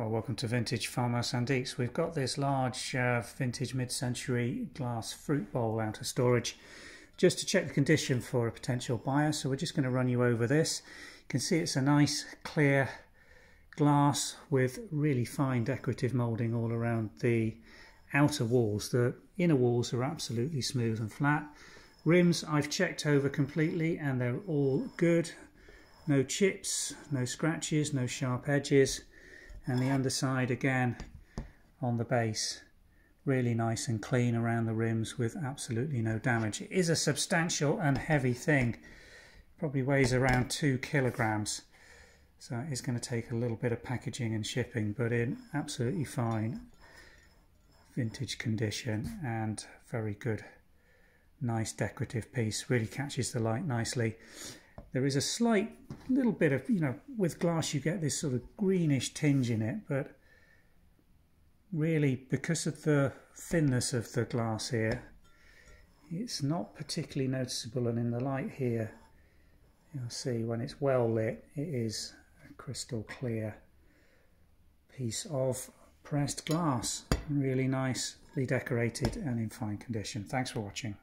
Well, welcome to Vintage Farmhouse Antiques. We've got this large uh, vintage mid-century glass fruit bowl out of storage just to check the condition for a potential buyer. So we're just going to run you over this. You can see it's a nice clear glass with really fine decorative moulding all around the outer walls. The inner walls are absolutely smooth and flat. Rims I've checked over completely and they're all good. No chips, no scratches, no sharp edges and the underside again on the base really nice and clean around the rims with absolutely no damage. It is a substantial and heavy thing, probably weighs around two kilograms. So it's going to take a little bit of packaging and shipping, but in absolutely fine vintage condition and very good, nice decorative piece. Really catches the light nicely. There is a slight little bit of, you know, with glass you get this sort of greenish tinge in it, but really because of the thinness of the glass here, it's not particularly noticeable and in the light here, you'll see when it's well lit, it is a crystal clear piece of pressed glass. Really nicely decorated and in fine condition. Thanks for watching.